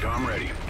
Tom ready.